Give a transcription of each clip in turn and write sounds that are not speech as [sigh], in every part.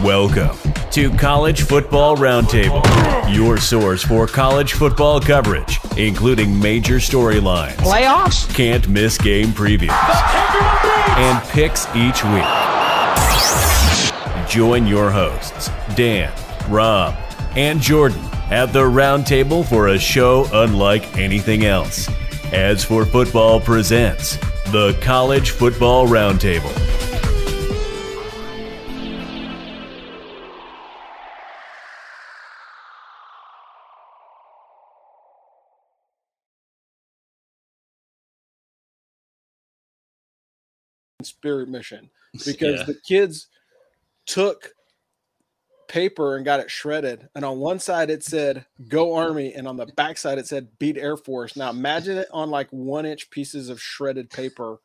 Welcome to College Football Roundtable, your source for college football coverage, including major storylines, Playoffs? can't miss game previews, and picks each week. Join your hosts, Dan, Rob, and Jordan at the roundtable for a show unlike anything else. As for Football Presents, the College Football Roundtable. Spirit mission [laughs] because Yeah. the kids took paper and got it shredded and on one side it said go army and on the back side it said beat air force now imagine it on like one inch pieces of shredded paper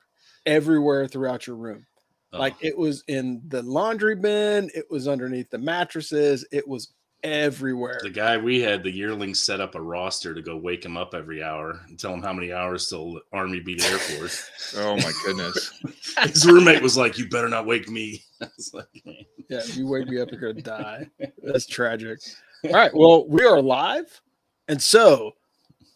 everywhere throughout your room like Oh. it was in the laundry bin it was underneath the mattresses it was everywhere the guy we had, the yearling, set up a roster to go wake him up every hour and tell him how many hours till Army beat Air Force. [laughs] Oh my goodness. [laughs] His roommate was like, "You better not wake me." [laughs] I was like, "Man." Yeah, you wake me up, you're gonna die. That's tragic. All right, well, we are live, and so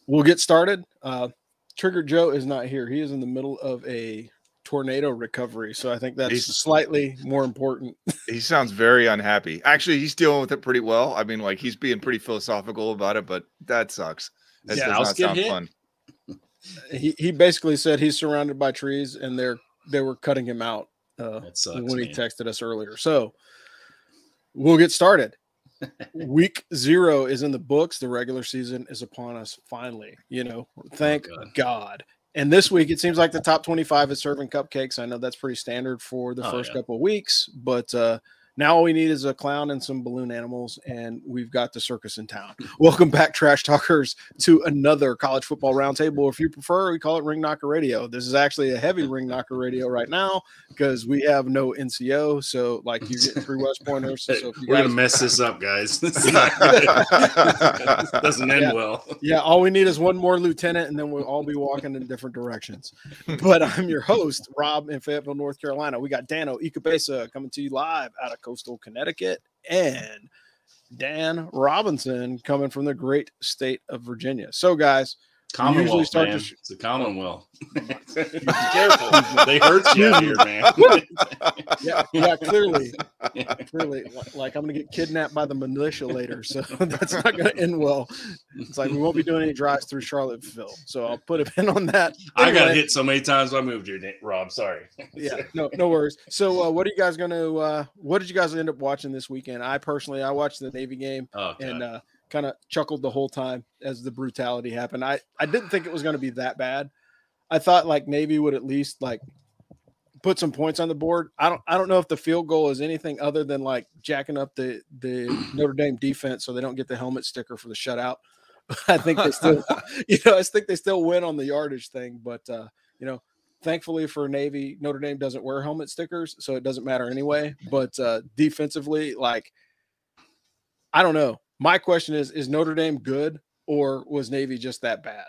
we'll get started. Uh, Trigger Joe is not here; he is in the middle of a tornado recovery, so I think that's He's- slightly more important. [laughs] He sounds very unhappy. Actually, he's dealing with it pretty well. I mean, like he's being pretty philosophical about it, but that sucks. That Yeah, does house not sound hit? fun. he he basically said he's surrounded by trees, and they're they were cutting him out uh, sucks. when he man. texted us earlier. So we'll get started. [laughs] Week zero is in the books. The regular season is upon us finally. You know, thank God. God. And this week, it seems like the top 25 is serving cupcakes. I know that's pretty standard for the Oh, first yeah. couple of weeks, but uh, now all we need is a clown and some balloon animals, and we've got the circus in town. [laughs] Welcome back, Trash Talkers, to another college football roundtable. If you prefer, we call it Ring Knocker Radio. This is actually a heavy Ring Knocker Radio right now because we have no NCO. So, like, you're getting three West Pointers. So, [laughs] if you We're guys, gonna mess this up, guys. [laughs] This is not good. This doesn't end Yeah. well. yeah, all we need is one more lieutenant, and then we'll all be walking in different directions. But I'm your host, Rob in Fayetteville, North Carolina. We got Dano Ikabesa coming to you live out of coastal Connecticut, and Dan Robinson coming from the great state of Virginia. So, guys, Commonwealth, start man. sh- it's a Commonwealth. [laughs] [laughs] Careful, they hurt you out here, man. [laughs] yeah, yeah, clearly, clearly, like I'm gonna get kidnapped by the militia later, so that's not gonna end well. It's like we won't be doing any drives through Charlottesville, so I'll put a pin on that. I got hit so many times I moved here, Rob. Sorry. yeah no no worries so uh, what are you guys gonna uh what did you guys end up watching this weekend i personally i watched the navy game Oh, and uh kind of chuckled the whole time as the brutality happened i i didn't think it was going to be that bad i thought like navy would at least like put some points on the board i don't i don't know if the field goal is anything other than like jacking up the the [clears throat] notre dame defense so they don't get the helmet sticker for the shutout [laughs] i think they still [laughs] you know i think they still win on the yardage thing but uh you know thankfully for Navy, Notre Dame doesn't wear helmet stickers, so it doesn't matter anyway. But uh, defensively, like, I don't know. My question is: Is Notre Dame good, or was Navy just that bad?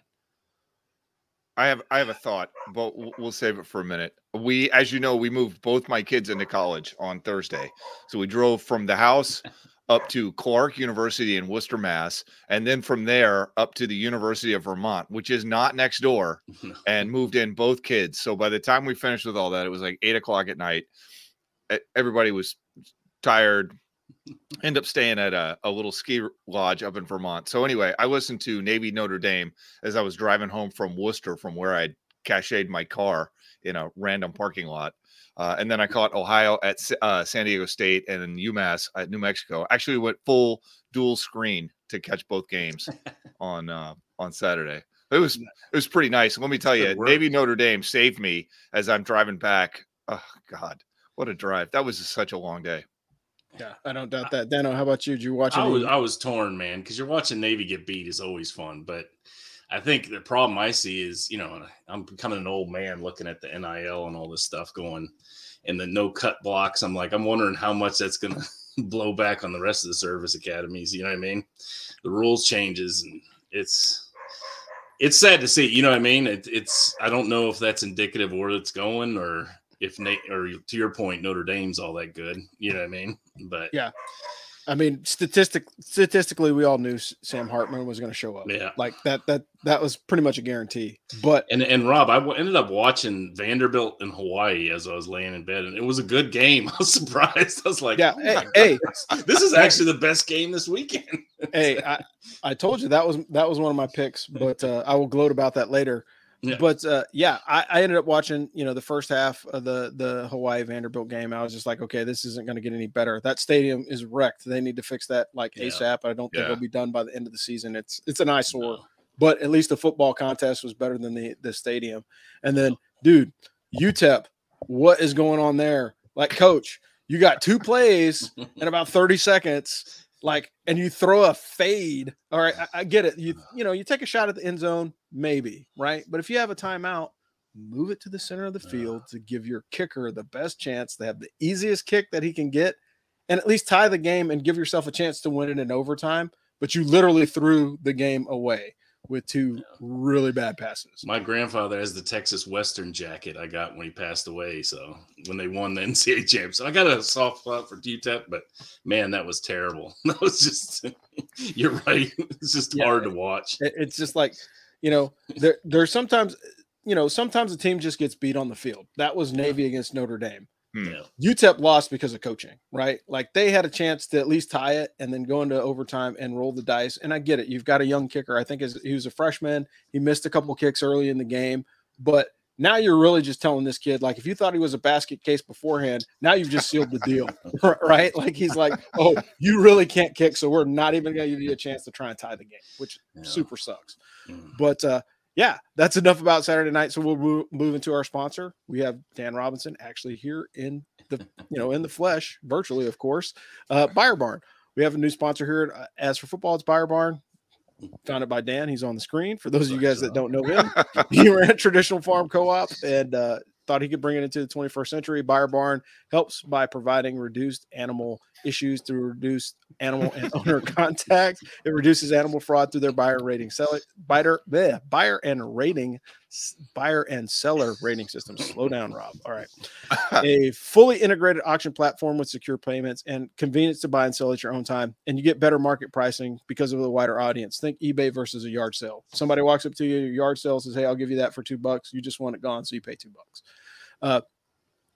I have I have a thought, but we'll, we'll save it for a minute. We, as you know, we moved both my kids into college on Thursday, so we drove from the house up to Clark University in Worcester, Mass, and then from there up to the University of Vermont, which is not next door, [laughs] and moved in both kids. So by the time we finished with all that, it was like eight o'clock at night. Everybody was tired. End up staying at a, a little ski lodge up in Vermont. So anyway, I listened to Navy Notre Dame as I was driving home from Worcester, from where I cached my car in a random parking lot. Uh, and then I caught Ohio at uh, San Diego State and then UMass at New Mexico. Actually, went full dual screen to catch both games on uh, on Saturday. It was it was pretty nice. Let me tell you, Navy Notre Dame saved me as I'm driving back. Oh God, what a drive! That was such a long day. Yeah, I don't doubt that. Dano, how about you? Did you watch I was I was torn, man, because you're watching Navy get beat is always fun, but I think the problem I see is, you know, I'm becoming an old man looking at the NIL and all this stuff going, and the no cut blocks. I'm like, I'm wondering how much that's going [laughs] to blow back on the rest of the service academies. You know what I mean? The rules changes, and it's it's sad to see. You know what I mean? It, it's I don't know if that's indicative of where it's going or if Nate or to your point, Notre Dame's all that good. You know what I mean? But Yeah. I mean, statistic statistically, we all knew Sam Hartman was going to show up. Yeah. like that that that was pretty much a guarantee. But And and Rob, I w- ended up watching Vanderbilt in Hawaii as I was laying in bed, and it was a good game. [laughs] I was surprised. I was like, yeah, "Oh hey, hey, this is actually the best game this weekend." hey, I, I told you that was that was one of my picks, but uh, I will gloat about that later. Yeah. But uh, yeah, I, I ended up watching you know the first half of the the Hawaii Vanderbilt game. I was just like, okay, this isn't going to get any better. That stadium is wrecked. They need to fix that like Yeah. ASAP. I don't think Yeah. it'll be done by the end of the season. It's it's an eyesore. No. But at least the football contest was better than the the stadium. And then, dude, UTEP, what is going on there? Like, coach, you got two plays in about 30 seconds, like, and you throw a fade. All right, I, I get it. You you know, you take a shot at the end zone, maybe, right? But if you have a timeout, move it to the center of the field to give your kicker the best chance to have the easiest kick that he can get and at least tie the game and give yourself a chance to win it in overtime. But you literally threw the game away with two Yeah. really bad passes. My grandfather has the Texas Western jacket I got when he passed away. So when they won the [laughs] NCAA champ, so I got a soft spot for UTEP, but man, that was terrible. [laughs] That was just, [laughs] you're right. It's just Yeah. hard to watch. It- It's just like, you know, there there's sometimes, you know, sometimes a team just gets beat on the field. That was Navy against Notre Dame. Hmm. Yeah. UTEP lost because of coaching, right? Like they had a chance to at least tie it and then go into overtime and roll the dice. And I get it. You've got a young kicker. I think he was a freshman, he missed a couple kicks early in the game, but now you're really just telling this kid, like, if you thought he was a basket case beforehand, now you've just sealed the deal, [laughs] right? Like he's like, oh, you really can't kick, so we're not even going to give you a chance to try and tie the game, which Yeah. super sucks. Mm. But uh, yeah, that's enough about Saturday night. So we'll move, move into our sponsor. We have Dan Robinson actually here in the you know in the flesh, virtually, of course. Uh, Byre Barn. We have a new sponsor here. Uh, As for football, it's Byre Barn. Founded by Dan. He's on the screen. For those of you guys that don't know him, he ran traditional farm co-op and uh, thought he could bring it into the 21st century. Byre Barn helps by providing reduced animal issues through reduced animal and [laughs] owner contact. It reduces animal fraud through their buyer rating seller buyer bleh, buyer and rating buyer and seller rating system. Slow down, Rob. All right. [laughs] a fully integrated auction platform with secure payments and convenience to buy and sell at your own time. And you get better market pricing because of the wider audience. Think eBay versus a yard sale. Somebody walks up to you, your yard sale says, Hey, I'll give you that for two bucks. You just want it gone, so you pay two bucks. Uh,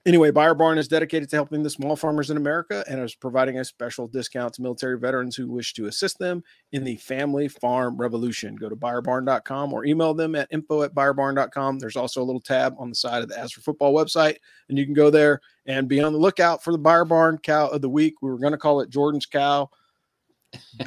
Anyway, Byre Barn is dedicated to helping the small farmers in America and is providing a special discount to military veterans who wish to assist them in the family farm revolution. Go to byrebarn.com or email them at info at byrebarn.com. There's also a little tab on the side of the As for Football website, and you can go there and be on the lookout for the Byre Barn cow of the week. We were going to call it Jordan's cow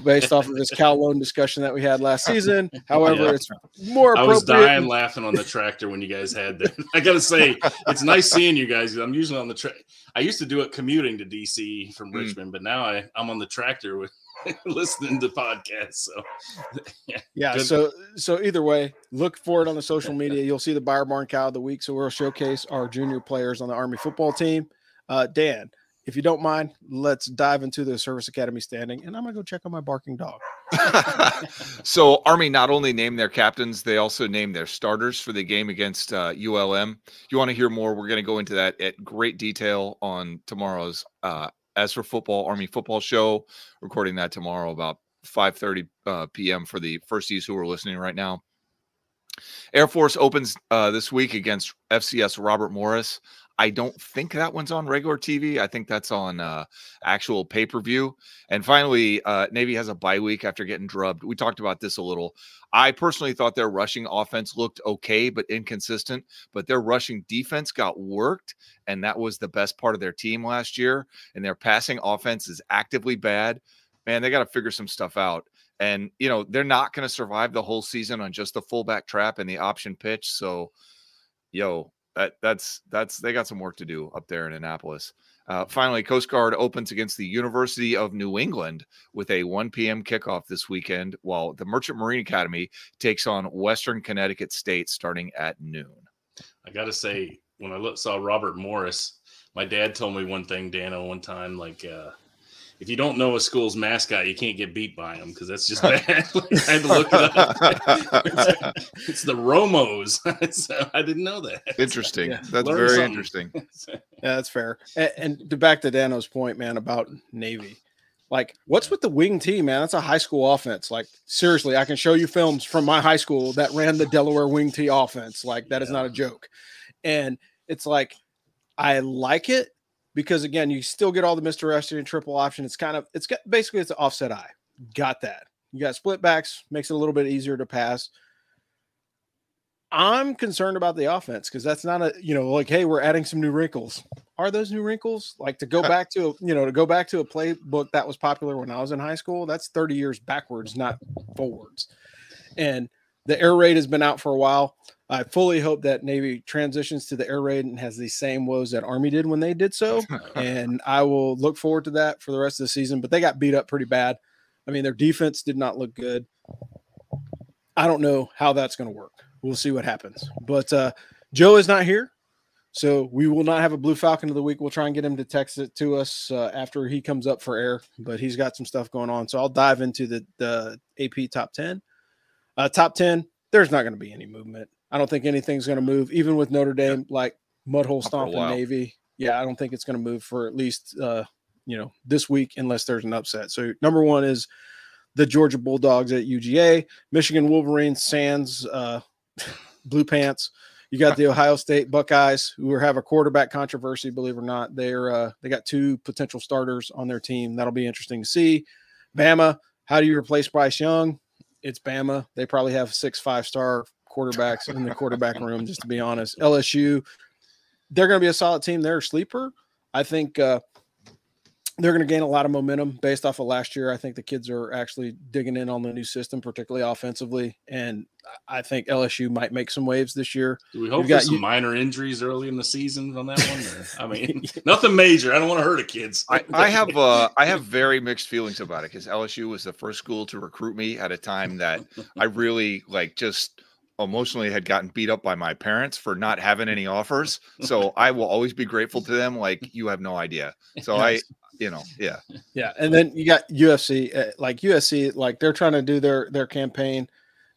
based off of this cow loan discussion that we had last season. However, Yeah. it's more I was dying laughing on the tractor when you guys had that. [laughs] I got to say, it's nice seeing you guys. I'm usually on the track. I used to do it commuting to DC from Mm. Richmond, but now I, I'm on the tractor with [laughs] listening to podcasts. So, [laughs] Yeah. Good. So so either way, look for it on the social media. You'll see the Byre Barn Cow of the week. So we'll showcase our junior players on the Army football team. Uh, Dan, if you don't mind, let's dive into the Service Academy standing, and I'm gonna go check on my barking dog. [laughs] so Army not only named their captains, they also named their starters for the game against uh, ULM. You want to hear more, we're to go into that at great detail on tomorrow's uh, As for Football Army Football Show. Recording that tomorrow about 5:30 uh, p.m. for the firsties who are listening right now. Air Force opens uh, this week against FCS Robert Morris. I don't think that one's on regular TV. I think that's on uh, actual pay per view. And finally, uh, Navy has a bye week after getting drubbed. We talked about this a little. I personally thought their rushing offense looked okay, but inconsistent. But their rushing defense got worked, and that was the best part of their team last year. And their passing offense is actively bad. Man, they got to figure some stuff out. And you know they're not going to survive the whole season on just the fullback trap and the option pitch. So, yo, that that's that's they got some work to do up there in Annapolis. Uh, finally, Coast Guard opens against the University of New England with a 1 p.m. kickoff this weekend, while the Merchant Marine Academy takes on Western Connecticut State starting at noon. I got to say, when I look, saw Robert Morris, my dad told me one thing, Dano, one time, like, uh, if you don't know a school's mascot, you can't get beat by them because that's just bad. [laughs] I had to look it up. it's, [laughs] it's the Romos. [laughs] so I didn't know that. Interesting. Yeah. That's Learn very something. interesting. Yeah, that's fair. And, and to back to Dano's point, man, about Navy. Like, what's with the wing T, man? That's a high school offense. Like, seriously, I can show you films from my high school that ran the Delaware wing T offense. Like, that is not a joke. And it's like, I like it because again, you still get all the misdirection and triple option. It's kind of it's got basically it's an offset eye. Got that. You got split backs, makes it a little bit easier to pass. I'm concerned about the offense because that's not a you know like hey we're adding some new wrinkles. Are those new wrinkles like to go back to you know to go back to a playbook that was popular when I was in high school? That's 30 years backwards, not forwards. And the air raid has been out for a while. I fully hope that Navy transitions to the air raid and has the same woes that Army did when they did so. and [laughs] I will look forward to that for the rest of the season. But they got beat up pretty bad. I mean, their defense did not look good. I don't know how that's going to work. We'll see what happens. But uh, Joe is not here. So we will not have a Blue Falcon of the week. We'll try and get him to text it to us uh, after he comes up for air, but he's got some stuff going on. So I'll dive into the, the AP top 10. Uh, top 10, there's not going to be any movement. I don't think anything's going to move, even with Notre Dame, like mudhole stomping. Navy. Yeah, I don't think it's going to move for at least, uh, you know, this week unless there's an upset. So number one is the Georgia Bulldogs at UGA, Michigan Wolverines, Sands, uh, [laughs] Blue Pants. You got the [laughs] Ohio State Buckeyes, who have a quarterback controversy. Believe it or not, they're uh, they got two potential starters on their team. That'll be interesting to see. Bama, how do you replace Bryce Young? It's Bama. They probably have six five star quarterbacks in the quarterback room. Just to be honest, LSU, they're going to be a solid team. They're a sleeper. I think uh, they're going to gain a lot of momentum based off of last year. I think the kids are actually digging in on the new system, particularly offensively, and I think LSU might make some waves this year. Do we hope You've got some you- minor injuries early in the season on that one? Or, I mean, [laughs] nothing major. I don't want to hurt a kids. I, I have uh, I have [laughs] very mixed feelings about it because LSU was the first school to recruit me at a time that I really like just emotionally had gotten beat up by my parents for not having any offers. So I will always be grateful to them. Like you have no idea. So I, you know, yeah, Yeah, and then you got UFC, uh, like USC, like they're trying to do their their campaign.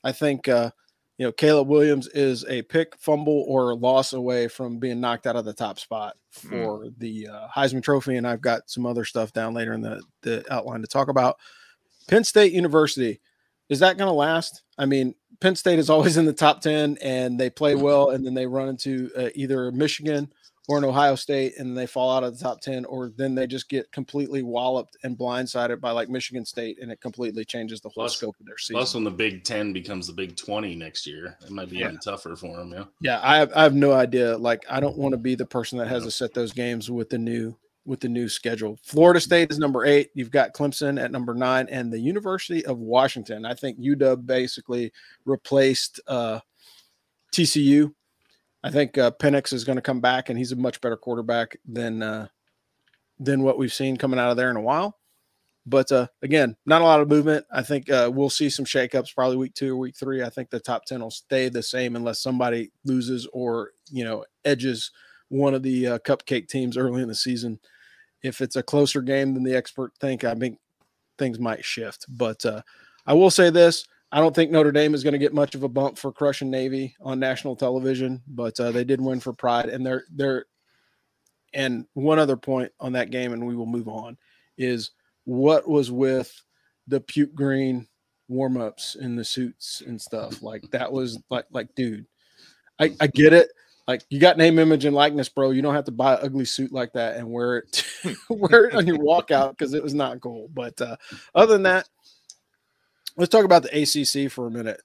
I think uh, you know Caleb Williams is a pick, fumble, or loss away from being knocked out of the top spot for the uh, Heisman Trophy, and I've got some other stuff down later in the the outline to talk about. Penn State University is that going to last? I mean, Penn State is always in the top ten, and they play well, and then they run into uh, either Michigan or an Ohio State and they fall out of the top 10, or then they just get completely walloped and blindsided by like Michigan State and it completely changes the whole Plus- scope of their season. Plus, when the Big Ten becomes the Big Twenty next year, it might be Yeah. even tougher for them. Yeah. yeah, I have, I have no idea. Like, I don't want to be the person that has to set those games with the new with the new schedule. Florida State is number eight. You've got Clemson at number nine, and the University of Washington. I think UW basically replaced uh, TCU. I think uh, Penix is going to come back, and he's a much better quarterback than uh, than what we've seen coming out of there in a while. But uh, again, not a lot of movement. I think uh, we'll see some shakeups probably week two or week three. I think the top ten will stay the same unless somebody loses or you know edges one of the uh, cupcake teams early in the season. If it's a closer game than the expert think, I think things might shift. But uh, I will say this: I don't think Notre Dame is going to get much of a bump for crushing Navy on national television, but uh, they did win for pride, and they're they're. And one other point on that game, and we will move on, is what was with the puke green warm-ups in the suits and stuff like that was like like dude I, I get it like you got name image and likeness bro. You don't have to buy an ugly suit like that and wear it [laughs] wear it on your walkout because it was not cool. But uh other than that let's talk about the acc for a minute.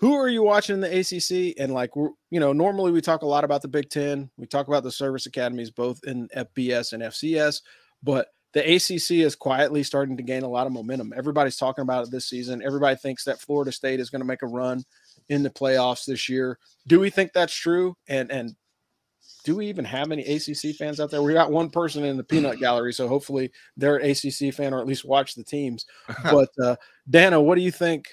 Who are you watching in the acc and like you know normally we talk a lot about the big 10 we talk about the service academies both in fbs and fcs but the ACC is quietly starting to gain a lot of momentum. Everybody's talking about it this season. Everybody thinks that Florida State is going to make a run in the playoffs this year. Do we think that's true? And and do we even have any ACC fans out there? We got one person in the peanut gallery, so hopefully they're an ACC fan or at least watch the teams. [laughs] But uh, Dana, what do you think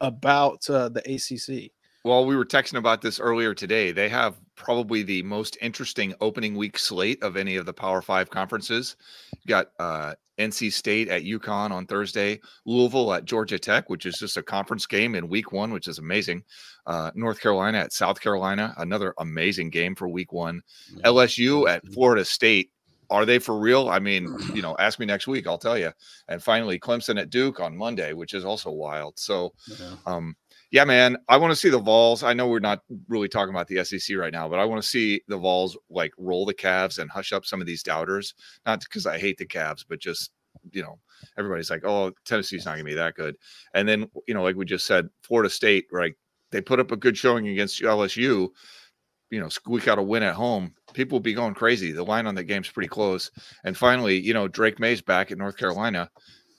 about uh, the ACC? Well, we were texting about this earlier today. They have probably the most interesting opening week slate of any of the Power Five conferences. You got uh, NC State at UConn on Thursday, Louisville at Georgia Tech, which is just a conference game in week one, which is amazing. Uh, North Carolina at South Carolina, another amazing game for week one. LSU at Florida State. Are they for real? I mean, you know, ask me next week, I'll tell you. And finally, Clemson at Duke on Monday, which is also wild. So, um, yeah, man, I want to see the Vols. I know we're not really talking about the SEC right now, but I want to see the Vols like roll the Cavs and hush up some of these doubters. Not because I hate the Cavs, but just you know, everybody's like, "Oh, Tennessee's not going to be that good." And then you know, like we just said, Florida State, right? They put up a good showing against LSU. You know, squeak out a win at home. People will be going crazy. The line on that game's pretty close. And finally, you know, Drake Maye's back at North Carolina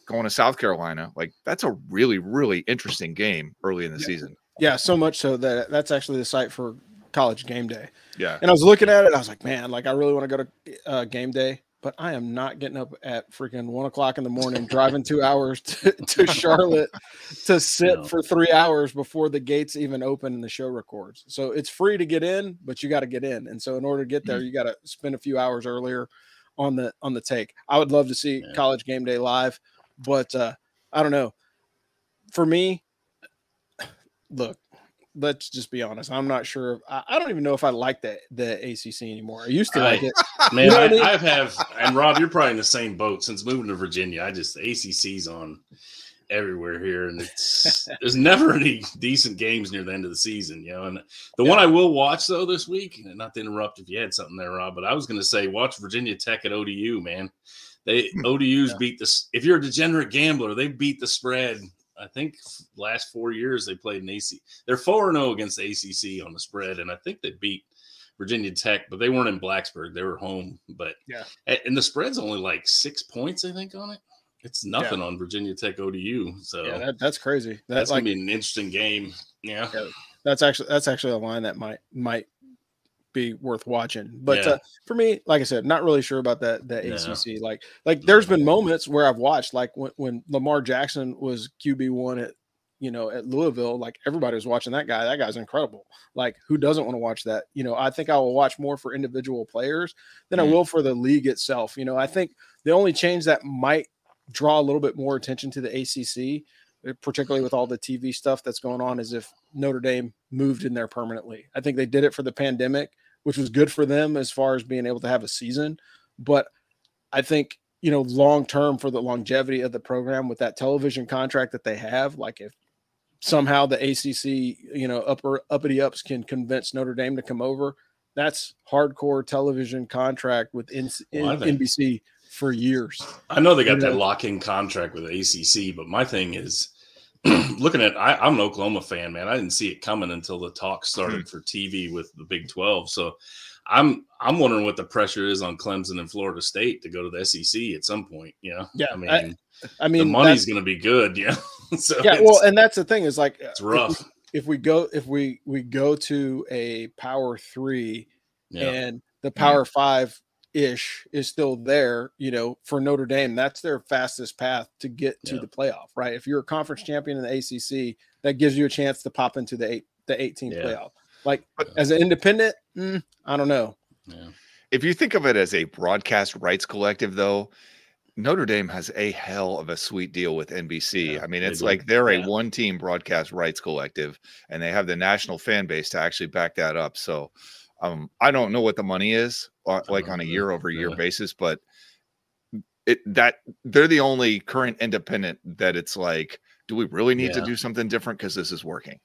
going to South Carolina. Like that's a really, really interesting game early in the Yeah. season. Yeah, so much so that that's actually the site for college game day. Yeah. And I was looking at it, I was like, man, like I really want to go to uh, game day, but I am not getting up at freaking one o'clock in the morning, driving two hours to, to [laughs] Charlotte to sit No. for three hours before the gates even open and the show records. So it's free to get in, but you got to get in. And so in order to get there, you got to spend a few hours earlier on the on the take. I would love to see Yeah. college game day live, but uh, I don't know. For me, look, let's just be honest. I'm not sure. I, I don't even know if I like the the ACC anymore. I used to like it. [laughs] Man, You know I, I mean? I've have, and Rob, you're probably in the same boat since moving to Virginia. I just the ACC's on everywhere here, and it's there's never any decent games near the end of the season, you know. And the one I will watch though this week, and not to interrupt if you had something there, Rob, but I was going to say watch Virginia Tech at ODU, man. They hmm. ODU's Yeah. beat this. If you're a degenerate gambler, they beat the spread. I think last four years they played an AC. They're four and zero against the ACC on the spread, and I think they beat Virginia Tech, but they weren't in Blacksburg. They were home. But Yeah. and the spread's only like six points, I think, on it. It's nothing on Virginia Tech ODU. So Yeah, that, that's crazy. that's That's like gonna be an interesting game. Yeah. Yeah. that's actually that's actually a line that might might be worth watching. But Yeah. uh, for me, like I said, not really sure about that that No. ACC. Like like there's been moments where I've watched like when, when Lamar Jackson was QB one at you know at Louisville, like everybody was watching that guy. That guy's incredible. Like who doesn't want to watch that? You know, I think I will watch more for individual players than I Mhm. will for the league itself. You know, I think the only change that might draw a little bit more attention to the ACC, uh, particularly with all the TV stuff that's going on, is if Notre Dame moved in there permanently. I think they did it for the pandemic, which was good for them as far as being able to have a season. But I think, you know, long term for the longevity of the program with that television contract that they have, like if somehow the ACC, you know, upper uppity ups can convince Notre Dame to come over, that's hardcore television contract with N- Well, NBC for years. I know they got You that lock-in contract with ACC, but my thing is [clears throat] looking at. I, I'm an Oklahoma fan, man. I didn't see it coming until the talk started mm-hmm. for TV with the Big 12. So I'm I'm wondering what the pressure is on Clemson and Florida State to go to the SEC at some point. You know, Yeah, I mean, I- I the mean, money's going to be good. [laughs] Yeah, so yeah. Well, and that's the thing is like uh, it's if- rough. If we go, if we we go to a power three Yeah, and the mm-hmm. power five ish is still there, you know, for Notre Dame, that's their fastest path to get to Yeah. the playoff, right? If you're a conference champion in the ACC, that gives you a chance to pop into the eight, the 18 Yeah. playoff. Like But- as an independent, mm, I don't know. yeah. If you think of it as a broadcast rights collective, though, Notre Dame has a hell of a sweet deal with NBC. Yeah, I mean, it's do. like they're Yeah. a one team broadcast rights collective and they have the national fan base to actually back that up. So um, I don't know what the money is uh, like on a year over year basis, but it that they're the only current independent that it's like, do we really need to do something different because this is working?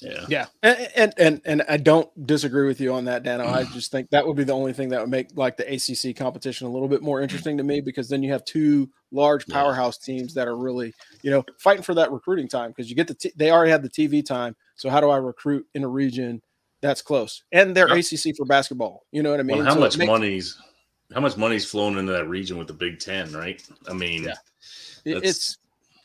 Yeah. Yeah, and and and, and I don't disagree with you on that, Dano. I [clears throat] just think that would be the only thing that would make like the ACC competition a little bit more interesting to me [clears throat] because then you have two large Yeah. powerhouse teams that are really you know fighting for that recruiting time because you get the t- they already have the TV time. So how do I recruit in a region that's close and they're Yeah. ACC for basketball? You know what I mean? Well, how So much makes- money's how much money's flowing into that region with the Big Ten, right? I mean, Yeah. It's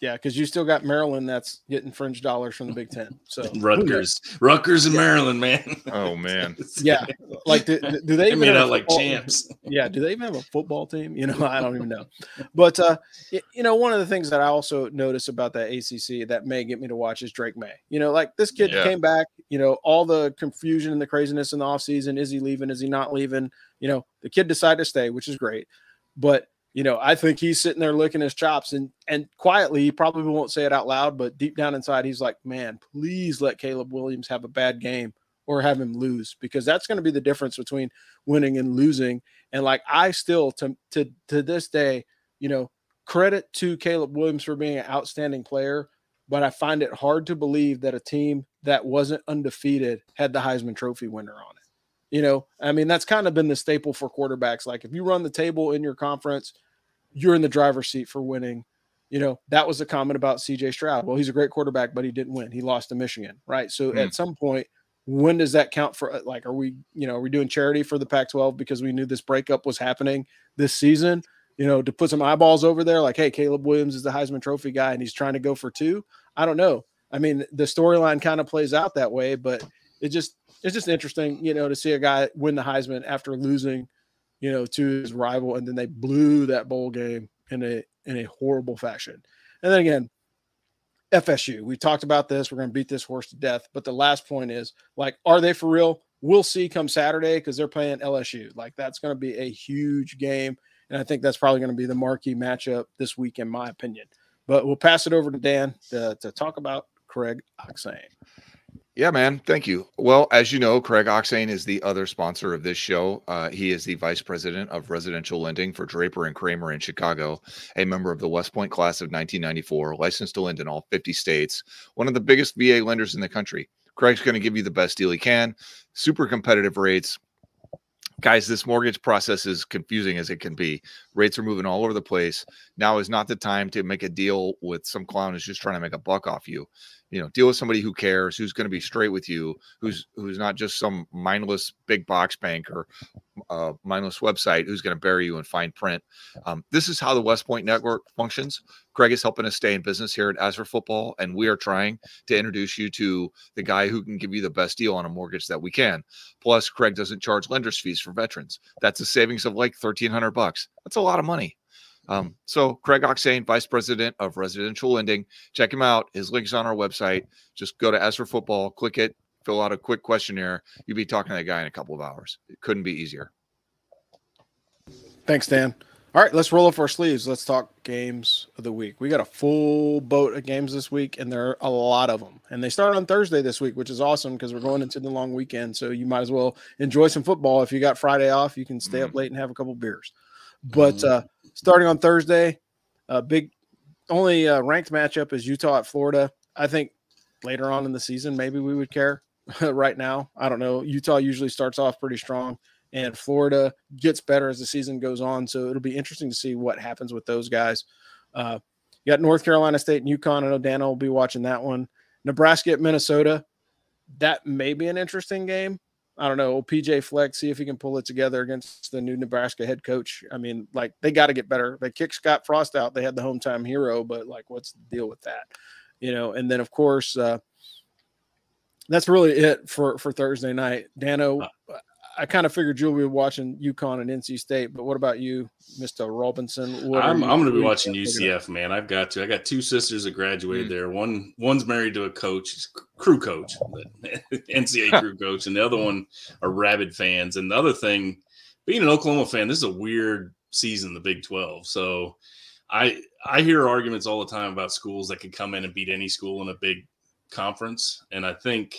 Yeah, because you still got Maryland that's getting fringe dollars from the Big Ten. So [laughs] Rutgers, Rutgers, and Yeah. Maryland, man. Oh man. [laughs] yeah, like do, do they they even made have out like football- champs. [laughs] Yeah, do they even have a football team? You know, I don't even know. But uh, you know, one of the things that I also notice about that ACC that may get me to watch is Drake Maye. You know, like this kid Yeah. came back. You know, all the confusion and the craziness in the offseason. Is he leaving? Is he not leaving? You know, the kid decided to stay, which is great. But you know, I think he's sitting there licking his chops and and quietly, he probably won't say it out loud, but deep down inside, he's like, man, please let Caleb Williams have a bad game or have him lose because that's going to be the difference between winning and losing. And like I still to to to this day, you know, credit to Caleb Williams for being an outstanding player, but I find it hard to believe that a team that wasn't undefeated had the Heisman Trophy winner on it. You know, I mean, that's kind of been the staple for quarterbacks. Like if you run the table in your conference, you're in the driver's seat for winning. You know, that was the comment about CJ Stroud. Well, he's a great quarterback, but he didn't win. He lost to Michigan, right? So Hmm. at some point, when does that count for like are we, you know, are we doing charity for the Pac-12 because we knew this breakup was happening this season? You know, to put some eyeballs over there, like, hey, Caleb Williams is the Heisman Trophy guy and he's trying to go for two. I don't know. I mean, the storyline kind of plays out that way, but it just it's just interesting, you know, to see a guy win the Heisman after losing, you know, to his rival, and then they blew that bowl game in a in a horrible fashion. And then again, FSU. We talked about this. We're going to beat this horse to death. But the last point is, like, are they for real? We'll see come Saturday because they're playing LSU. Like, that's going to be a huge game, and I think that's probably going to be the marquee matchup this week, in my opinion. But we'll pass it over to Dan to, to talk about Craig Oxane. Yeah, man. Thank you. Well, as you know, Craig Oxane is the other sponsor of this show. Uh, he is the vice president of residential lending for Draper and Kramer in Chicago, a member of the West Point class of 1994, licensed to lend in all 50 states, one of the biggest VA lenders in the country. Craig's going to give you the best deal he can, super competitive rates. Guys, this mortgage process is confusing as it can be. Rates are moving all over the place. Now is not the time to make a deal with some clown who's just trying to make a buck off you you know deal with somebody who cares who's going to be straight with you who's who's not just some mindless big box bank or uh, mindless website who's going to bury you in fine print. Um, this is how the west point network functions. Craig is helping us stay in business here at As for football and we are trying to introduce you to the guy who can give you the best deal on a mortgage that we can. Plus craig doesn't charge lenders fees for veterans. That's a savings of like 1300 bucks. That's a lot of money um, so Craig Oxane, Vice President of Residential Lending, check him out. His link's on our website. Just go to As for Football, click it, fill out a quick questionnaire. You'll be talking to that guy in a couple of hours. It couldn't be easier. Thanks, Dan. All right, let's roll up our sleeves. Let's talk games of the week. We got a full boat of games this week, and there are a lot of them. And they start on Thursday this week, which is awesome because we're going into the long weekend. So you might as well enjoy some football. If you got Friday off, you can stay up late and have a couple beers. But uh, starting on Thursday, a big only uh, ranked matchup is Utah at Florida. I think later on in the season, maybe we would care. [laughs] right now, I don't know. Utah usually starts off pretty strong and Florida gets better as the season goes on. So it'll be interesting to see what happens with those guys. Uh, you got North Carolina State and UConn. I know Dana will be watching that one. Nebraska at Minnesota. That may be an interesting game. I don't know. PJ Fleck, see if he can pull it together against the new Nebraska head coach. I mean, like they got to get better. They kicked Scott Frost out. They had the hometown hero, but like, what's the deal with that? You know, and then of course, uh, that's really it for for Thursday night. Dano, I kind of figured you'll be watching UConn and NC State, but what about you, Mister Robinson? What I'm, I'm going to be what are you watching? UCF, man. I've got to. I got two sisters that graduated Mm. there. One one's married to a coach, crew coach, [laughs] NCAA [laughs] crew coach, and the other one are rabid fans. And the other thing, being an Oklahoma fan, this is a weird season, the Big 12. So I I hear arguments all the time about schools that could come in and beat any school in a big conference, and I think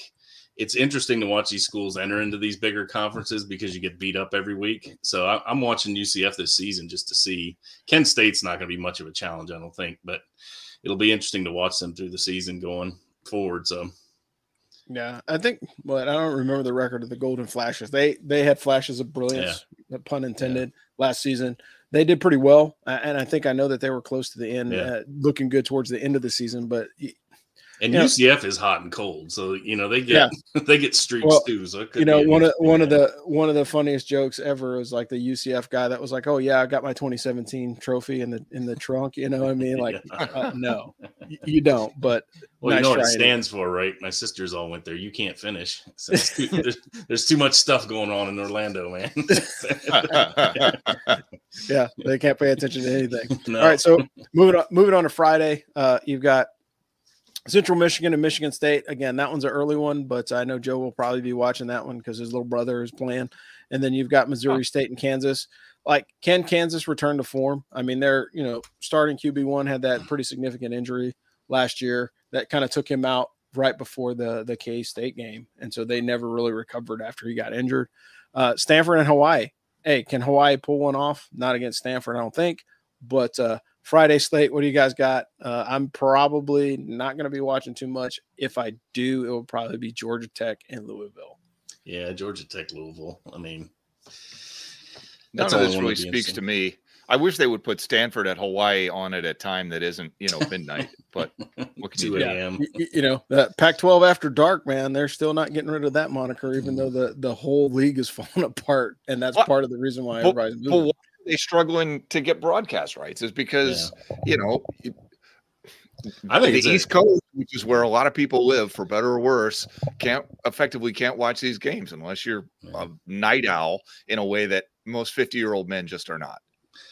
it's interesting to watch these schools enter into these bigger conferences because you get beat up every week. So I, I'm watching UCF this season just to see. Kent State's not going to be much of a challenge, I don't think, but it'll be interesting to watch them through the season going forward. So Yeah, I think, but I don't remember the record of the Golden Flashes. They they had flashes of brilliance, pun intended, last season. They did pretty well, and I think I know that they were close to the end, Yeah. uh, looking good towards the end of the season. But and Yeah. UCF is hot and cold, so you know they get [laughs] they get streaks Well, too. So you know, one of one of the one of the funniest jokes ever was like the UCF guy that was like, "Oh yeah, I got my 2017 trophy in the in the trunk." You know what I mean? [laughs] Like, Yeah. uh, no, you don't. But Well, you know what it stands for, right? My sisters all went there. You can't finish. [laughs] So too- there's, there's too much stuff going on in Orlando, man. yeah, they can't pay attention to anything. No. All right, so moving on, moving on to Friday, uh, you've got Central Michigan and Michigan State. Again, that one's an early one, but I know Joe will probably be watching that one because his little brother is playing. And then you've got Missouri State and Kansas. Like, can Kansas return to form? I mean, they're you know starting QB one had that pretty significant injury last year that kind of took him out right before the the K State game, and so they never really recovered after he got injured. Uh, Stanford and Hawaii. Hey, can Hawaii pull one off? Not against Stanford, I don't think. But uh, Friday slate, what do you guys got? Uh, I'm probably not going to be watching too much. If I do, it will probably be Georgia Tech and Louisville. yeah, Georgia Tech, Louisville. I mean, None That's of this really speaks to me. I wish they would put Stanford at Hawaii on it at a time that isn't, you know, midnight. but [laughs] what can you do? a.m. Y- y- You know, the Pac-12 after dark, man. They're still not getting rid of that moniker, even though the the whole league is [laughs] falling apart, and that's What? part of the reason why everybody's But moving. why are they struggling to get broadcast rights? Is because you know you- I think the it's a- East Coast, which is where a lot of people live, for better or worse, can't effectively can't watch these games unless you're a night owl in a way that most 50 year old men just are not.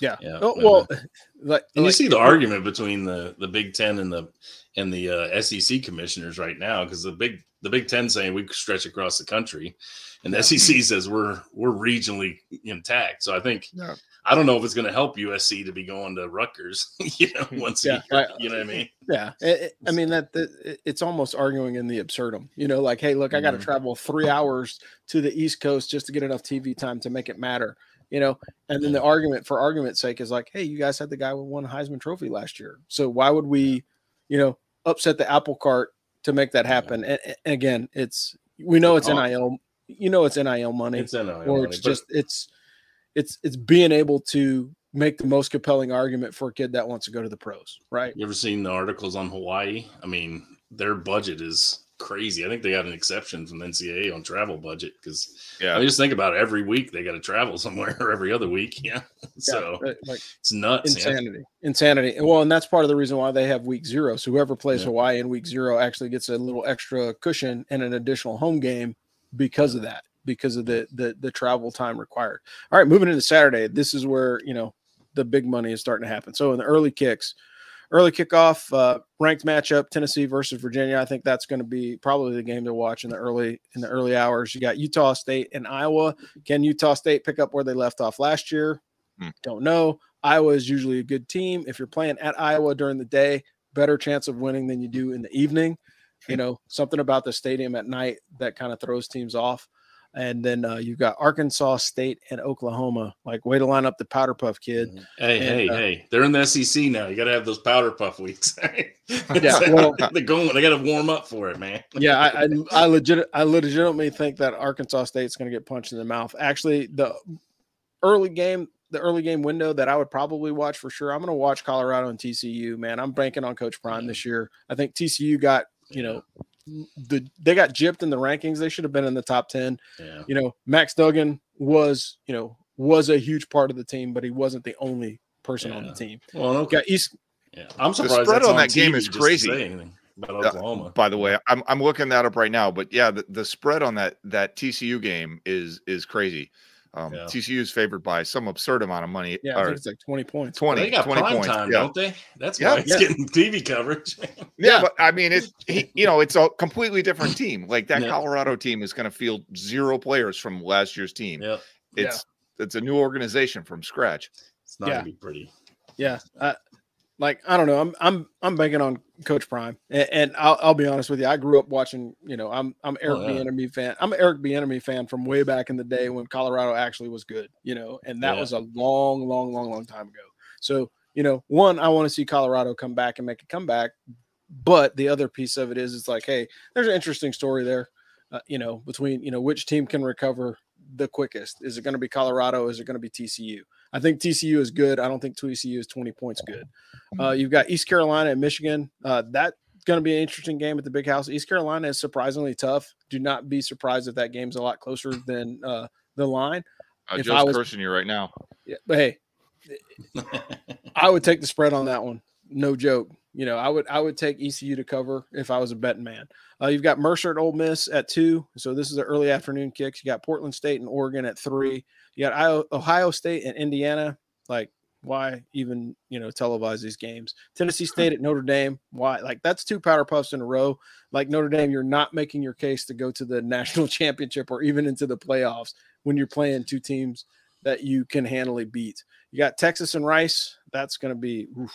Yeah. Yeah, Oh, yeah. well, [laughs] like, And you like- see the argument between the the Big Ten and the and the uh, SEC commissioners right now because the big the Big Ten saying we stretch across the country, and the SEC says we're we're regionally intact. So I think Yeah. I don't know if it's going to help USC to be going to Rutgers, [laughs] you know, [laughs] once Yeah, a year. I- you know what I mean? [laughs] Yeah, it- I mean that, that it's almost arguing in the absurdum. You know, like, hey, look, I got to Mhm. travel three hours to the East Coast just to get enough TV time to make it matter. You know, and then the argument for argument's sake is like, hey, you guys had the guy who won Heisman Trophy last year, so why would we, you know, upset the apple cart to make that happen? And, and again, it's we know it's nil, you know, it's nil money, It's NIL or money, it's but- just it's it's it's being able to make the most compelling argument for a kid that wants to go to the pros, right? You ever seen the articles on Hawaii? I mean, their budget is crazy. I think they got an exception from the NCAA on travel budget because Yeah. I mean, just think about it. Every week they got to travel [laughs] somewhere, or every other week. Yeah, so Yeah, like it's nuts. yeah. insanity, insanity. Well, and that's part of the reason why they have week zero. So whoever plays Yeah. Hawaii in week zero actually gets a little extra cushion and an additional home game because of that, because of the the the travel time required. All right, moving into Saturday. This is where you know the big money is starting to happen. So in the early kicks, early kickoff, uh, ranked matchup, Tennessee versus Virginia. I think that's going to be probably the game to watch in the early in the early hours. You got Utah State and Iowa. Can Utah State pick up where they left off last year? Hmm. Don't know. Iowa is usually a good team. If you're playing at Iowa during the day, better chance of winning than you do in the evening. You know, something about the stadium at night that kind of throws teams off. And then uh, you've got Arkansas State and Oklahoma. Like, way to line up the powder puff kid. Hey, And, hey, uh, hey! They're in the SEC now. You got to have those powder puff weeks. [laughs] Yeah, well- [laughs] they're going. They got to warm up for it, man. Yeah, I, I, I legit, I legitimately think that Arkansas State's going to get punched in the mouth. Actually, the early game, the early game window that I would probably watch for sure. I'm going to watch Colorado and TCU. Man, I'm banking on Coach Prime this year. I think TCU got, you know, the they got gypped in the rankings. They should have been in the top ten. Yeah. You know, Max Duggan was, you know, was a huge part of the team, but he wasn't the only person on the team. Well, okay. Got East. Yeah. I'm surprised the spread that's on that game is crazy. say anything about Uh, Oklahoma. By the way, I'm I'm looking that up right now. But yeah, the, the spread on that that TCU game is is crazy. Um, Yeah. TCU is favored by some absurd amount of money. Yeah, I or think it's like 20 points. 20, they got 20 prime points. time, yeah. don't they? That's Yeah. why it's Yeah. getting TV coverage. yeah, [laughs] Yeah. but I mean, it's he, [laughs] you know, it's a completely different team. Like that Yeah. Colorado team is going to field zero players from last year's team. yeah, It's it's a new organization from scratch. it's not Yeah. gonna be pretty. Yeah, I, like I don't know. I'm I'm I'm banking on Coach Prime, and, and I'll, I'll be honest with you. I grew up watching. You know, I'm I'm Eric Oh, yeah. Bieniemy fan. I'm an Eric Bieniemy fan from way back in the day when Colorado actually was good. You know, and that Yeah. was a long, long, long, long time ago. So you know, one, I want to see Colorado come back and make a comeback. But the other piece of it is, it's like, hey, there's an interesting story there. Uh, you know, between you know which team can recover the quickest. Is it going to be Colorado? Is it going to be TCU? I think TCU is good. I don't think TCU is 20 points good. Uh, you've got East Carolina and Michigan. Uh, that's going to be an interesting game at the big house. East Carolina is surprisingly tough. Do not be surprised if that game's a lot closer than uh, the line. Uh, If Joe's I was- cursing you right now. Yeah, but hey, [laughs] I would take the spread on that one. No joke. You know, I would I would take ECU to cover if I was a betting man. Uh, you've got Mercer at Ole Miss at two, so this is an early afternoon kicks. You got Portland State and Oregon at three. You got Ohio State and Indiana. Like, why even you know televise these games? Tennessee State at Notre Dame. Why? Like that's two powder puffs in a row. Like Notre Dame, you're not making your case to go to the [laughs] national championship or even into the playoffs when you're playing two teams that you can handily beat. You got Texas and Rice. That's going to be oof,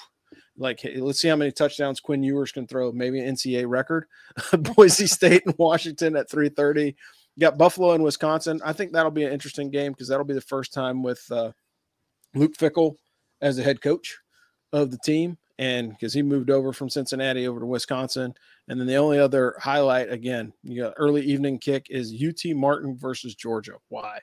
like let's see how many touchdowns Quinn Ewers can throw. Maybe an NCAA record. [laughs] Boise State and Washington at 3:30. You got Buffalo and Wisconsin. I think that'll be an interesting game because that'll be the first time with uh, Luke Fickell as the head coach of the team, and because he moved over from Cincinnati over to Wisconsin. And then the only other highlight again, you got early evening kick is UT Martin versus Georgia. Why?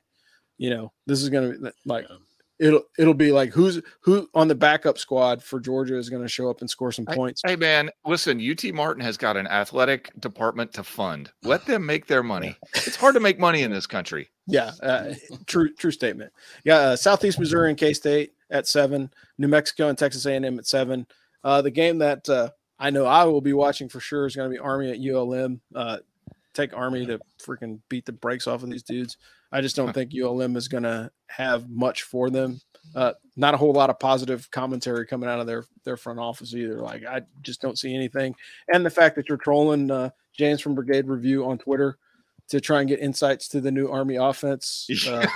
You know, this is going to be like yeah it'll it'll be like who's who on the backup squad for Georgia is going to show up and score some points. Hey, man, listen, UT Martin has got an athletic department to fund. [sighs] Let them make their money. It's hard to make money in this country. Yeah, uh, true true statement. Yeah, uh, Southeast Missouri and K State at seven, New Mexico and Texas A&M at seven. Uh, the game that uh, I know I will be watching for sure is going to be Army at ULM. Uh, take Army to freaking beat the brakes off of these dudes. I just don't think ULM is going to have much for them. Uh, not a whole lot of positive commentary coming out of their their front office either. Like I just don't see anything. And the fact that you're trolling uh, James from Brigade Review on Twitter to try and get insights to the new Army offense. Uh,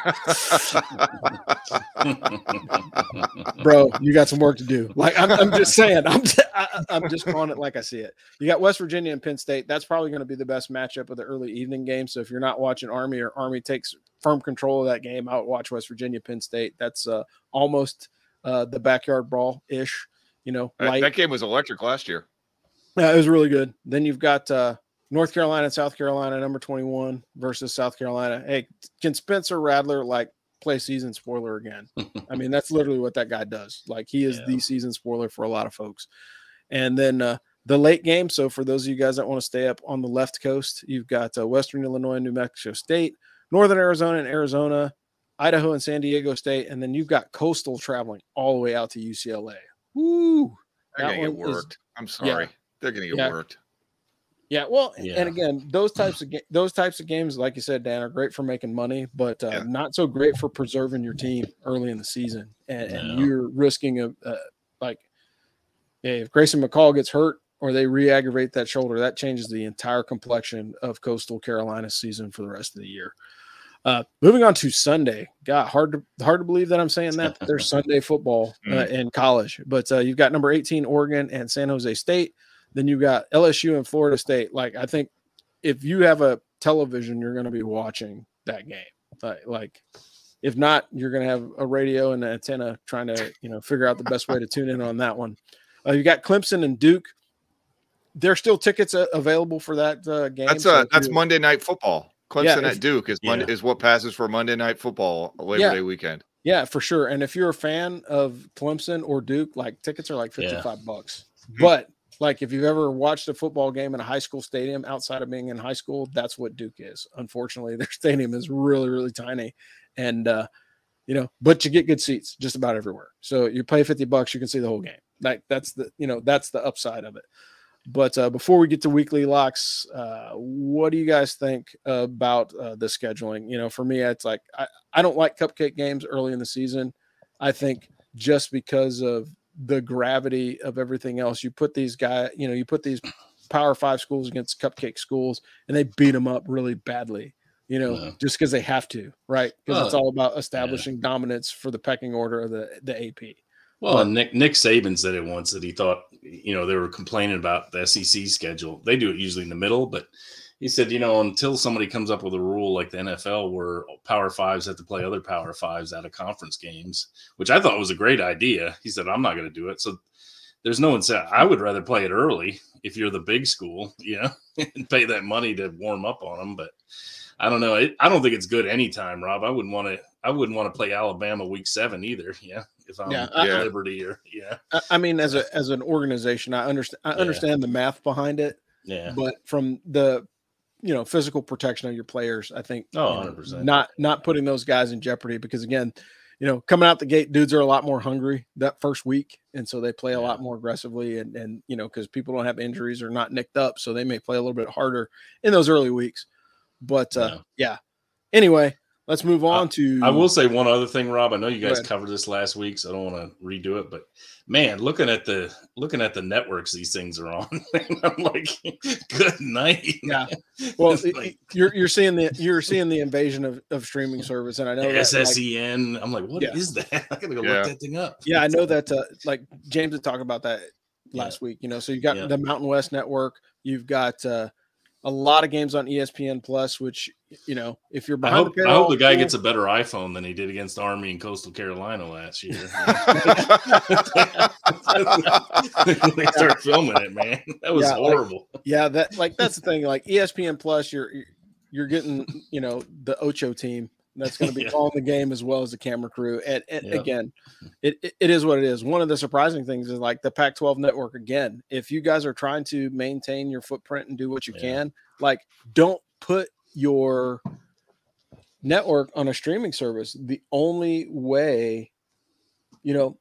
[laughs] bro, you got some work to do. Like I'm, I'm just saying, I'm just, I, am just calling it like I see it. You got West Virginia and Penn State. That's probably going to be the best matchup of the early evening game. So if you're not watching Army or Army takes firm control of that game, I would watch West Virginia Penn State. That's uh, almost uh, the backyard brawl ish. You know, that, that, game was electric last year. Yeah, it was really good. Then you've got uh, North Carolina and South Carolina, number 21 versus South Carolina. Hey, can Spencer Rattler like play season spoiler again? I mean, that's literally what that guy does. Like he is [laughs] yeah. the season spoiler for a lot of folks. And then uh, the late game. So for those of you guys that want to stay up on the left coast, you've got uh, Western Illinois New Mexico State, Northern Arizona and Arizona, Idaho and San Diego State, and then you've got Coastal traveling all the way out to UCLA. Woo! They're gonna get worked. Is, I'm sorry. Yeah, They're gonna get yeah. worked. Yeah, well, yeah. and again, those [clears throat] types of those types of games, like you said, Dan, are great for making money, but uh, yeah. not so great for preserving your team early in the season. And, and you're risking a, a like, yeah, if Grayson McCall gets hurt or they re-aggravate that shoulder, that changes the entire complexion of Coastal Carolina's season for the rest of the year. Uh, moving on to Sunday, God, hard to hard to believe that I'm saying that there's [laughs] Sunday football uh, mm. in college, but uh, you've got number 18 Oregon and San Jose State. Then you've got LSU and Florida State. Like I think if you have a television, you're going to be watching that game. Like, like if not, you're going to have a radio and an antenna trying to you know figure out the best way to tune in on that one. Uh, you got Clemson and Duke. There's still tickets uh, available for that uh, game. That's uh, that's Monday night football. Clemson yeah, at Duke is Monday, yeah. is what passes for Monday night football Labor yeah. Day weekend. Yeah, for sure. And if you're a fan of Clemson or Duke, like tickets are like 55 bucks. Mm-hmm. But like if you've ever watched a football game in a high school stadium outside of being in high school, that's what Duke is. Unfortunately, [laughs] their stadium is really, really tiny. And uh, you know, but you get good seats just about everywhere. So you pay 50 bucks, you can see the whole game. Like that's the, you know, that's the upside of it. But uh, before we get to weekly locks, uh, what do you guys think about uh, the scheduling? You know, for me, it's like I, I don't like cupcake games early in the season. I think just because of the gravity of everything else. You put these guys, you know, you put these Power Five schools against cupcake schools, and they beat them up really badly. You know, yeah. just because they have to, right? Because it's all about establishing yeah. dominance for the pecking order of the the AP. Well, but, Nick Nick Saban said it once that he thought, you know, they were complaining about the SEC schedule. They do it usually in the middle, but he said, you know, until somebody comes up with a rule like the NFL where Power Fives have to play other Power Fives out of conference games, which I thought was a great idea. He said, I'm not going to do it. So there's no incentive. I would rather play it early if you're the big school, [laughs] you know, and pay that money to warm up on them. But I don't know. It, I don't think it's good anytime, Rob. I wouldn't want to. I wouldn't want to play Alabama week seven either. Yeah, if I'm yeah, I, Liberty or yeah. I mean, as a as an organization, I understand. I understand yeah. the math behind it. Yeah. But from the you know physical protection of your players. I think oh, you know, not not putting those guys in jeopardy because again, you know, coming out the gate, dudes are a lot more hungry that first week, and so they play a Yeah. lot more aggressively, and and you know, because people don't have injuries or not nicked up, so they may play a little bit harder in those early weeks. But uh, yeah. Anyway, let's move on to. I will say one other thing, Rob. I know you guys covered this last week, so I don't want to redo it. But man, looking at the looking at the networks these things are on, [laughs] I'm like, good night. Yeah. [laughs] Well, like- you're you're seeing the you're seeing the invasion of, of streaming service, and I know that, like, SSEN. I'm like, what is Yeah. that? [laughs] I gotta go Yeah. look that thing up. yeah, I know that. Uh, like James had talked about that last week. You know, so you got Yeah. the Mountain West Network. You've got uh, a lot of games on ESPN Plus, which you know, if you're I behind hope, the I hope the guy gets a better iPhone than he did against Army and Coastal Carolina last year. [laughs] [laughs] they start filming it, man. That was Yeah, like- horrible. yeah, that like that's the thing. Like ESPN Plus, you're you're getting you know the Ocho team that's going to be [laughs] Yeah. calling the game as well as the camera crew. And, and Yeah. again, it, it is what it is. One of the surprising things is like the Pac-12 network. Again, if you guys are trying to maintain your footprint and do what you Yeah. can, like don't put your network on a streaming service. The only way, you know,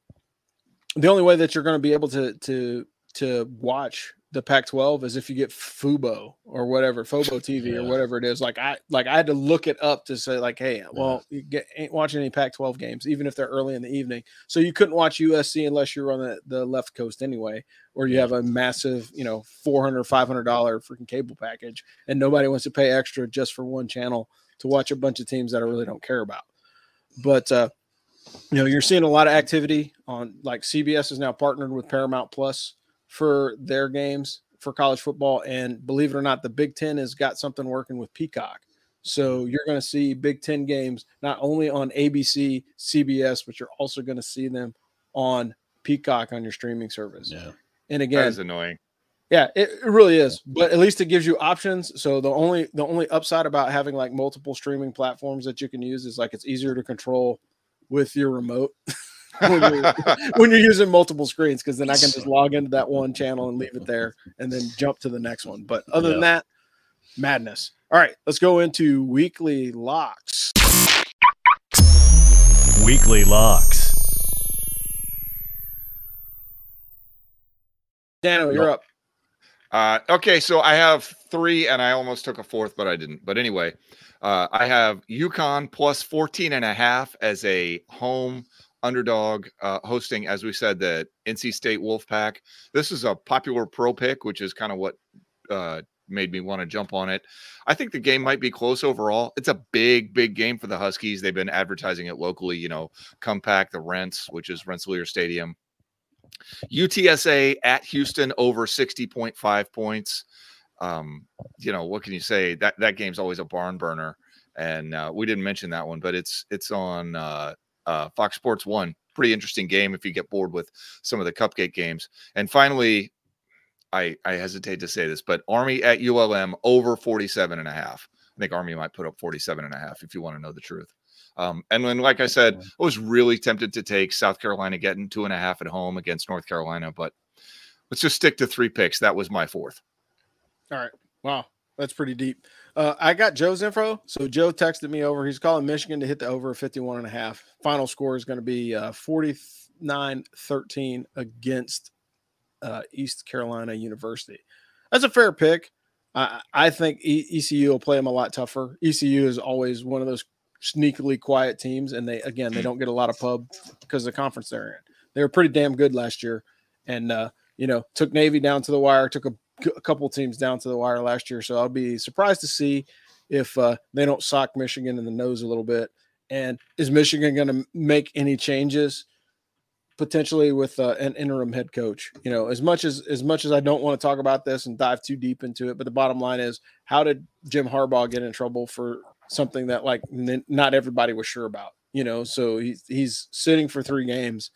the only way that you're going to be able to to to watch the Pac-12 is if you get Fubo or whatever, Fobo [laughs] TV or whatever it is. Like I like I had to look it up to say like, hey, well, you get, ain't watching any Pac-12 games, even if they're early in the evening. So you couldn't watch USC unless you're on the, the left coast anyway, or you have a massive, you know, 400 500 dollar freaking cable package, and nobody wants to pay extra just for one channel to watch a bunch of teams that I really don't care about. But uh, you know, you're seeing a lot of activity on like CBS is now partnered with Paramount Plus for their games for college football. And believe it or not, the Big Ten has got something working with Peacock. So you're going to see Big Ten games not only on ABC, CBS, but you're also going to see them on Peacock on your streaming service. Yeah. And again, is annoying. yeah, it, it really is. But at least it gives you options. So the only the only upside about having like multiple streaming platforms that you can use is like it's easier to control with your remote [laughs] when you're, [laughs] when you're using multiple screens because then I can just log into that one channel and leave it there and then jump to the next one. But other than that, madness. All right, let's go into weekly locks. Weekly locks. Danno, you're up. Uh, okay, so I have three, and I almost took a fourth, but I didn't. But anyway, uh, I have UConn plus 14 and a half as a home underdog uh, hosting, as we said, the NC State Wolfpack. This is a popular pro pick, which is kind of what uh, made me want to jump on it. I think the game might be close overall. It's a big, big game for the Huskies. They've been advertising it locally, you know, come pack the Rents, which is Rentschler Stadium. UTSA at Houston over 60.5 points. Um, you know, what can you say? That that game's always a barn burner. And uh, we didn't mention that one, but it's it's on uh, uh, Fox Sports One. Pretty interesting game if you get bored with some of the cupcake games. And finally, I I hesitate to say this, but Army at ULM over 47 and a half. I think Army might put up 47 and a half if you want to know the truth. Um, and then, like I said, I was really tempted to take South Carolina getting two and a half at home against North Carolina, but let's just stick to three picks. That was my fourth. All right. Wow. That's pretty deep. Uh, I got Joe's info. So Joe texted me over. He's calling Michigan to hit the over 51 and a half. Final score is going to be uh, 49 13 against uh, East Carolina University. That's a fair pick. I, I think ECU will play them a lot tougher. ECU is always one of those sneakily quiet teams. And they, again, they don't get a lot of pub because of the conference they're in. They were pretty damn good last year. And, uh, you know, took Navy down to the wire, took a a couple teams down to the wire last year. So I'll be surprised to see if uh, they don't sock Michigan in the nose a little bit. And is Michigan going to make any changes potentially with uh, an interim head coach? You know, as much as as much as I don't want to talk about this and dive too deep into it, but the bottom line is, how did Jim Harbaugh get in trouble for something that like n- not everybody was sure about? You know, so he's he's sitting for three games.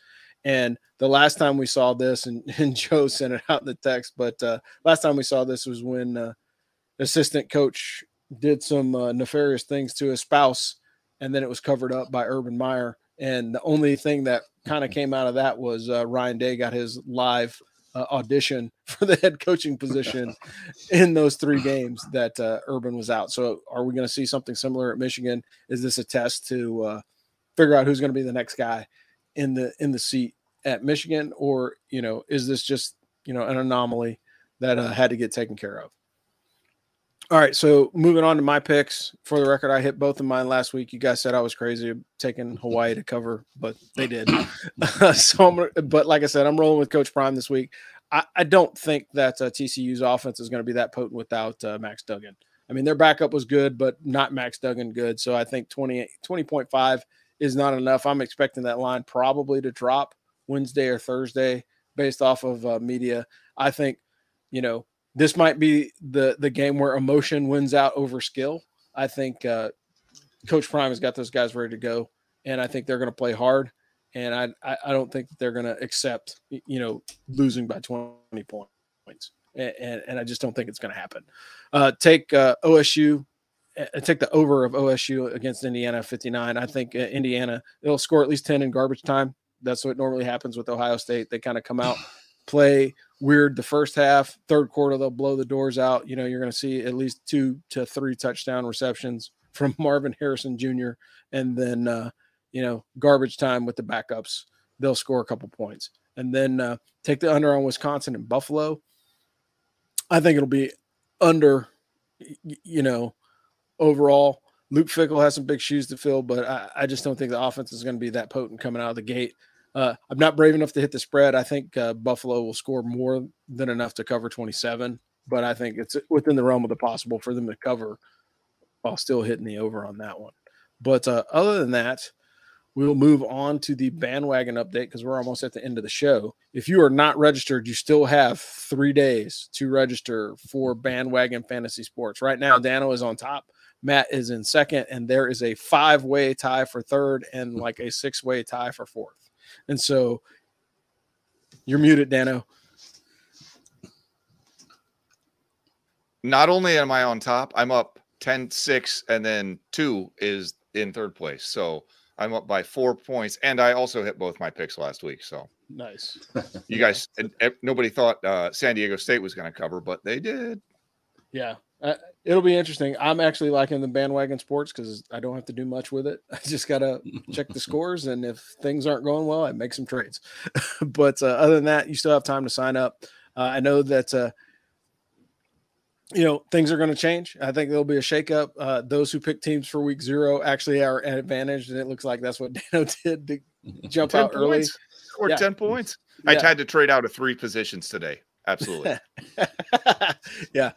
And the last time we saw this, and, [laughs] and Joe sent it out in the text, but uh, last time we saw this was when uh, assistant coach did some uh, nefarious things to his spouse, and then it was covered up by Urban Meyer. And the only thing that kind of came out of that was uh, Ryan Day got his live uh, audition [laughs] for the head coaching position [laughs] in those three games that uh, Urban was out. So, are we going to see something similar at Michigan? Is this a test to uh, figure out who's going to be the next guy in the in the seat at Michigan, or you know, is this just you know an anomaly that uh, had to get taken care of? All right, so moving on to my picks. For the record, I hit both of mine last week. You guys said I was crazy taking Hawaii to cover, but they did. [laughs] so, I'm, but like I said, I'm rolling with Coach Prime this week. I, I don't think that uh, TCU's offense is going to be that potent without uh, Max Duggan. I mean, their backup was good, but not Max Duggan good. So I think 20, 20.5 is not enough. I'm expecting that line probably to drop Wednesday or Thursday based off of uh, media. I think, you know, this might be the the game where emotion wins out over skill. I think uh, Coach Prime has got those guys ready to go, and I think they're going to play hard. And I, I, don't think they're going to accept you know losing by 20 points, and and, and I just don't think it's going to happen. Uh, take uh, OSU. Uh, Take the over of OSU against Indiana 59. I think uh, Indiana they'll score at least 10 in garbage time. That's what normally happens with Ohio State. They kind of come out, [sighs] play weird the first half, third quarter they'll blow the doors out. You know, you're going to see at least two to three touchdown receptions [laughs] from Marvin Harrison Jr. and then uh, you know garbage time with the backups. They'll score a couple points, and then uh, take the under on Wisconsin and Buffalo. I think it'll be under. You know, overall, Luke Fickell has some big shoes to fill, but I, I just don't think the offense is going to be that potent coming out of the gate. Uh, I'm not brave enough to hit the spread. I think uh, Buffalo will score more than enough to cover 27, but I think it's within the realm of the possible for them to cover while still hitting the over on that one. But uh, other than that, we'll move on to the bandwagon update because we're almost at the end of the show. If you are not registered, you still have three days to register for bandwagon fantasy sports. Right now, Danno is on top. Matt is in second, and there is a five way tie for third and like a six way tie for fourth. And so you're muted, Danno. Not only am I on top, I'm up 10 6, and then two is in third place. So I'm up by four points. And I also hit both my picks last week. So Nice. you guys, nobody thought uh, San Diego State was going to cover, but they did. Yeah. Uh, it'll be interesting. I'm actually liking the bandwagon sports because I don't have to do much with it. [laughs] I just got to check the [laughs] scores. And if things aren't going well, I make some trades. [laughs] but uh, other than that, you still have time to sign up. Uh, I know that, uh, you know, things are going to change. I think there'll be a shakeup. Uh, those who pick teams for week zero actually are at advantage. And it looks like that's what Danno did to jump 10 out early. points. Scored Yeah. 10 points. I had to trade out of three positions today. Absolutely. yeah,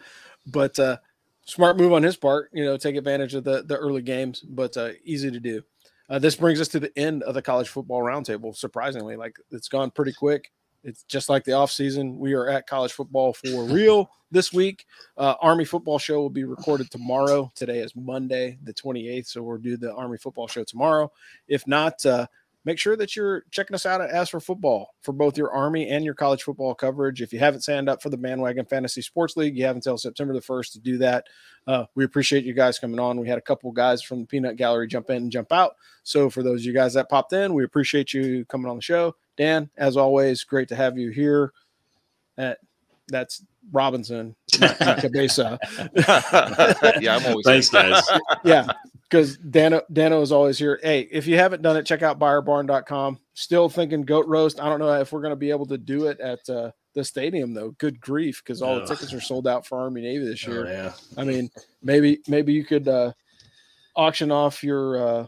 but uh, smart move on his part. You know, take advantage of the the early games, but uh, easy to do. Uh, this brings us to the end of the college football roundtable. Surprisingly, like it's gone pretty quick. It's just like the off season. We are at college football for [laughs] real this week. Uh, Army football show will be recorded tomorrow. Today is Monday, the 28th, so we'll do the Army football show tomorrow. If not, uh, make sure that you're checking us out at As for Football for both your Army and your college football coverage. If you haven't signed up for the Bandwagon Fantasy Sports League, you have until September the 1st to do that. Uh, we appreciate you guys coming on. We had a couple guys from the Peanut Gallery jump in and jump out. So for those of you guys that popped in, we appreciate you coming on the show. Dan, as always, great to have you here. At, that's Robinson, not, not [laughs] Cabeza. [laughs] yeah, I'm always Thanks, guys. yeah, because Danno Danno is always here. Hey, if you haven't done it, check out byrebarn.com. Still thinking goat roast. I don't know if we're going to be able to do it at uh, the stadium though. Good grief, because all the tickets are sold out for Army Navy this Oh, year. yeah. I mean, maybe maybe you could uh, auction off your. Uh,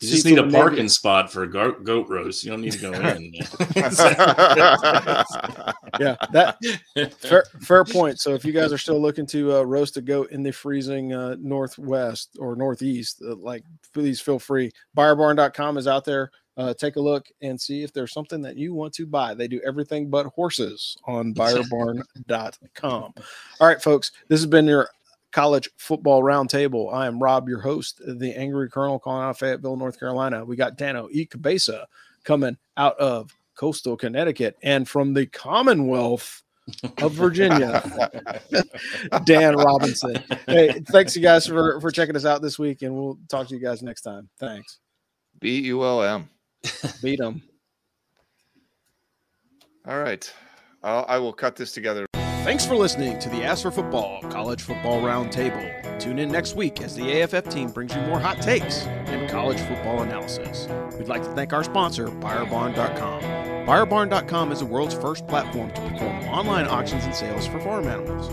You just need a the Navy. parking spot for goat, goat roast. You don't need to go in. [laughs] [laughs] Yeah, that [laughs] fair, fair point. So if you guys are still looking to uh, roast a goat in the freezing uh, northwest or northeast, uh, like please feel free. Byrebarn.com is out there. Uh, take a look and see if there's something that you want to buy. They do everything but horses on byrebarn.com. All right, folks, this has been your college football roundtable. I am Rob, your host, the Angry Colonel, calling out of Fayetteville, North Carolina. We got Danno E. Cabeza coming out of coastal Connecticut and from the Commonwealth of Virginia, [laughs] Dan Robinson. Hey, thanks you guys for for checking us out this week, and we'll talk to you guys next time. Thanks. B U L M. Beat them. All right. I'll, I will cut this together. Thanks for listening to the As for Football College Football Roundtable. Tune in next week as the AFF team brings you more hot takes and college football analysis. We'd like to thank our sponsor, ByreBarn.com. ByreBarn.com is the world's first platform to perform online auctions and sales for farm animals.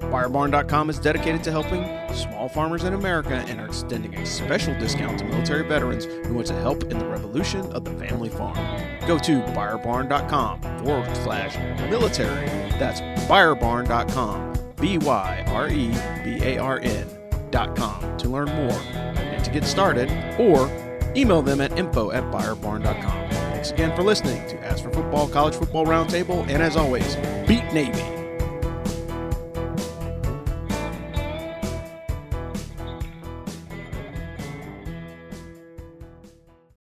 ByreBarn.com is dedicated to helping small farmers in America and are extending a special discount to military veterans who want to help in the revolution of the family farm. Go to ByreBarn.com forward slash military. That's ByreBarn.com, B Y R E B A R N.com to learn more and to get started, or email them at info at ByreBarn.com. Thanks again for listening to As for Football College Football Roundtable, and as always, beat Navy.